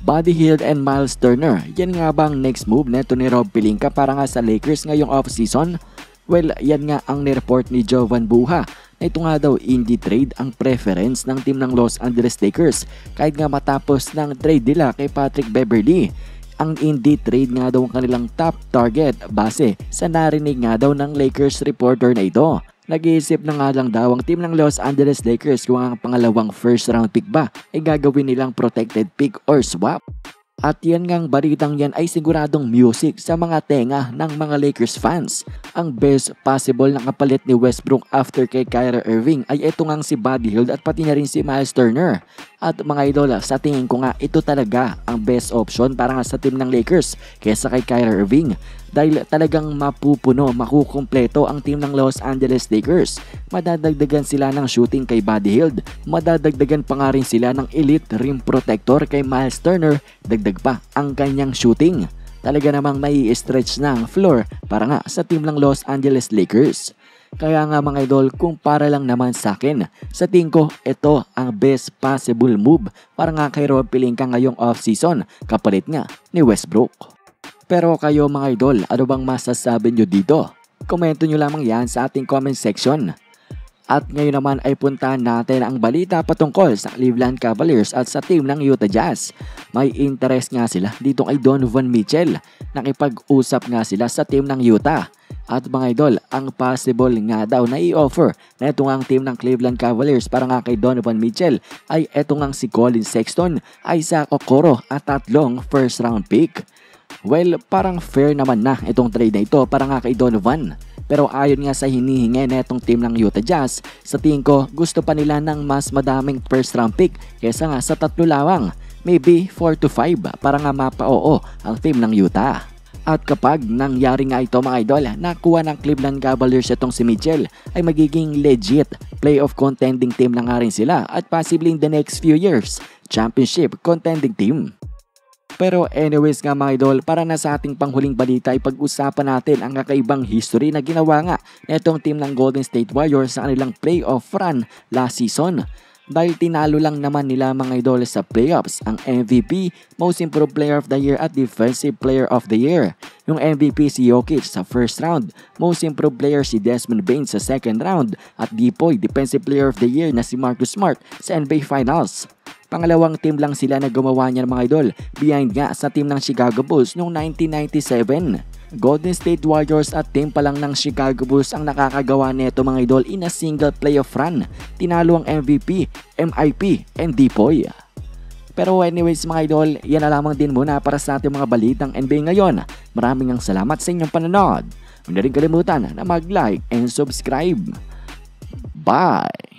Buddy Hield and Miles Turner, yan nga bang next move neto ni Rob Pelinka para nga sa Lakers ngayong off-season? Well, yan nga ang nireport ni Jovan Buha na ito nga daw indie trade ang preference ng team ng Los Angeles Lakers kahit nga matapos ng trade nila kay Patrick Beverly. Ang indie trade nga daw ang kanilang top target base sa narinig nga daw ng Lakers reporter na ito. Nag-iisip na nga lang daw ang team ng Los Angeles Lakers kung ang pangalawang first round pick ba ay gagawin nilang protected pick or swap. At yan ngang balitang yan ay siguradong music sa mga tenga ng mga Lakers fans. Ang best possible na kapalit ni Westbrook after kay Kyrie Irving ay ito ngang si Buddy Hield at pati na rin si Miles Turner. At mga idol, sa tingin ko nga ito talaga ang best option para nga sa team ng Lakers kesa kay Kyrie Irving dahil talagang mapupuno, makukumpleto ang team ng Los Angeles Lakers. Madadagdagan sila ng shooting kay Buddy Hield, madadagdagan pa nga rin sila ng elite rim protector kay Miles Turner, dagdag pa ang kanyang shooting. Talaga namang may stretch na ang floor para nga sa team ng Los Angeles Lakers. Kaya nga mga idol, kung para lang naman sa akin, sa tingin ko, ito ang best possible move para nga kay Rob Pelinka ngayong off-season, kapalit nga ni Westbrook. Pero kayo mga idol, ano bang masasabi nyo dito? Komento nyo lamang yan sa ating comment section. At ngayon naman ay puntahan natin ang balita patungkol sa Cleveland Cavaliers at sa team ng Utah Jazz. May interest nga sila dito kay Donovan Mitchell. Nakipag-usap nga sila sa team ng Utah. At mga idol, ang possible nga daw na i-offer na ito ang team ng Cleveland Cavaliers para nga kay Donovan Mitchell ay ito nga si Colin Sexton, Isaac Okoro at tatlong first round pick. Well, parang fair naman na itong trade na ito para nga kay Donovan. Pero ayon nga sa hinihingi na itong team ng Utah Jazz, sa tingin ko gusto pa nila ng mas madaming first round pick kesa nga sa tatlo lawang. Maybe 4 to 5 para nga mapa-oo ang team ng Utah. At kapag nangyari nga ito mga idol, nakuha ng Cleveland Cavaliers itong si Mitchell ay magiging legit playoff contending team na nga rin sila at possibly in the next few years, championship contending team. Pero anyways nga mga idol, para na sa ating panghuling balita ay pag-usapan natin ang kakaibang history na ginawa nga netong team ng Golden State Warriors sa kanilang playoff run last season. Dahil tinalo lang naman nila mga idol sa playoffs ang MVP, Most Improved Player of the Year at Defensive Player of the Year. Yung MVP si Jokic sa first round, Most Improved Player si Desmond Bain sa second round at Dipoy Defensive Player of the Year na si Marcus Smart sa NBA Finals. Pangalawang team lang sila na gumawa niyan mga idol, behind nga sa team ng Chicago Bulls noong 1997. Golden State Warriors at team pa lang ng Chicago Bulls ang nakakagawa nito mga idol in a single playoff run. Tinalo ang MVP, MIP, and Depoy. Pero anyways mga idol, yan na lamang din muna para sa ating mga balitang NBA ngayon. Maraming ang salamat sa inyong panonood. Huwag na rin kalimutan na mag-like and subscribe. Bye!